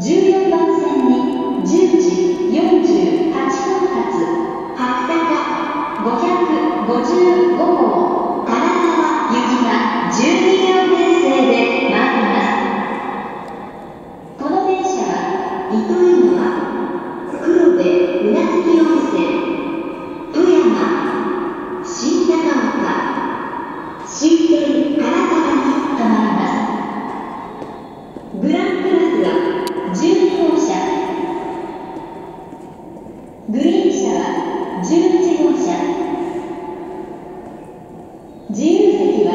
14番線に10時48分発白鷹555号。自由席は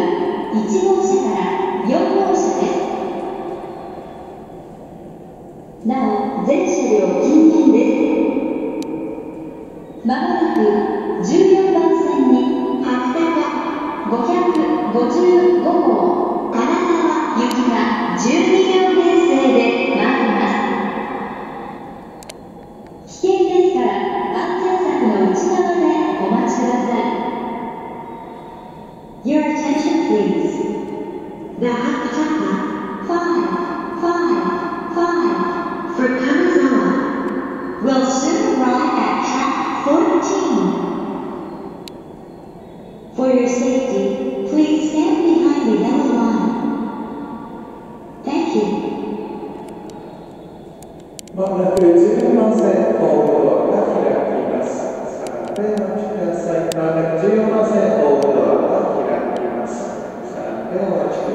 1号車から4号車です。なお全車両禁煙です。まもなく14番線に白鷹555号金沢行きが12両まもなく14番線ホームドアが開きます。さあ、お待ちください。まもなく14番線ホームドアが開きます。さあ、お待ちください